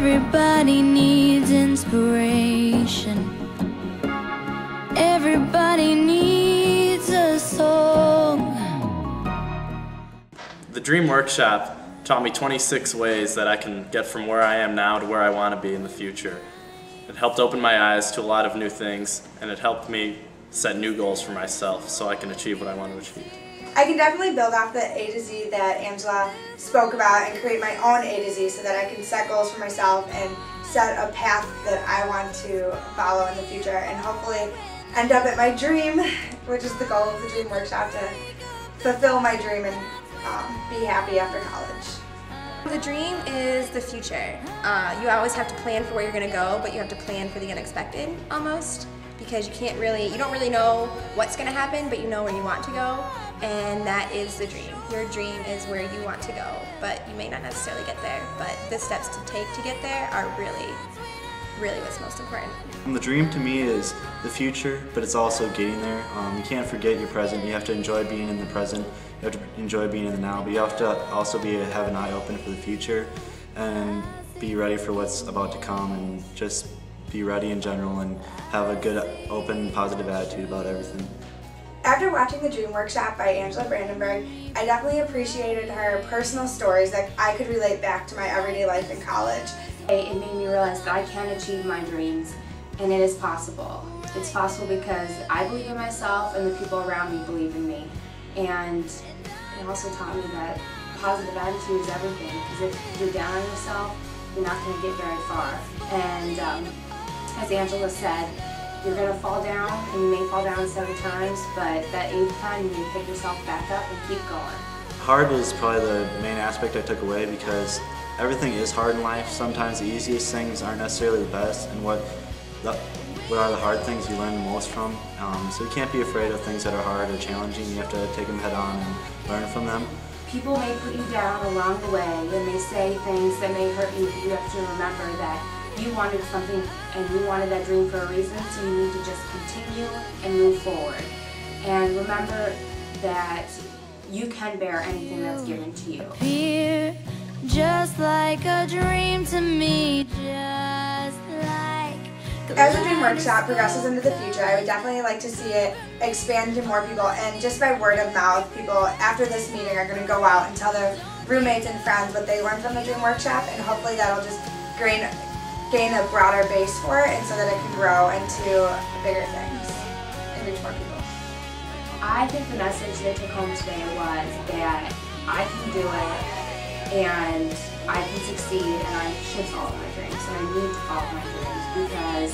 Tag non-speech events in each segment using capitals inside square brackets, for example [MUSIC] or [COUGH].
Everybody needs inspiration Everybody needs a song The Dream Workshop taught me 26 ways that I can get from where I am now to where I want to be in the future. It helped open my eyes to a lot of new things and it helped me set new goals for myself so I can achieve what I want to achieve. I can definitely build off the A to Z that Angela spoke about and create my own A to Z so that I can set goals for myself and set a path that I want to follow in the future and hopefully end up at my dream, [LAUGHS] which is the goal of the Dream Workshop to fulfill my dream and um, be happy after college. The dream is the future. Uh, you always have to plan for where you're going to go, but you have to plan for the unexpected almost because you can't really, you don't really know what's going to happen, but you know where you want to go, and that is the dream. Your dream is where you want to go, but you may not necessarily get there, but the steps to take to get there are really, really what's most important. The dream to me is the future, but it's also getting there. Um, you can't forget your present. You have to enjoy being in the present. You have to enjoy being in the now, but you have to also be have an eye open for the future and be ready for what's about to come and just be ready in general and have a good, open, positive attitude about everything. After watching the Dream Workshop by Angela Brandenburg, I definitely appreciated her personal stories that I could relate back to my everyday life in college. It made me realize that I can achieve my dreams and it is possible. It's possible because I believe in myself and the people around me believe in me. And it also taught me that positive attitude is everything because if you're down on yourself, you're not going to get very far. And um, as Angela said, you're going to fall down, and you may fall down seven times, but that eighth time you pick yourself back up and keep going. Hard is probably the main aspect I took away because everything is hard in life. Sometimes the easiest things aren't necessarily the best, and what the, what are the hard things you learn the most from. Um, so you can't be afraid of things that are hard or challenging. You have to take them head on and learn from them. People may put you down along the way and may say things that may hurt you, but you have to remember that you wanted something and you wanted that dream for a reason, so you need to just continue and move forward. And remember that you can bear anything that's mm. given to you. Appear just like a dream to me, just like As the Dream Workshop progresses into the future, I would definitely like to see it expand to more people and just by word of mouth, people after this meeting are going to go out and tell their roommates and friends what they learned from the Dream Workshop and hopefully that'll just gain gain a broader base for it and so that it can grow into bigger things and reach more people. I think the message they took home today was that I can do it and I can succeed and I should follow my dreams and I need to follow my dreams because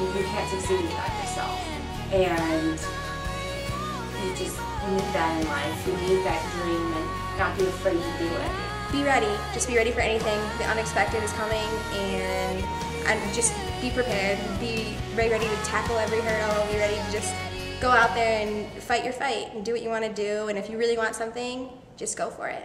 you can't succeed without yourself and you just need that in life. You need that dream and not be afraid to do it be ready. Just be ready for anything. The unexpected is coming, and and just be prepared. Be very ready to tackle every hurdle. Be ready to just go out there and fight your fight and do what you want to do. And if you really want something, just go for it.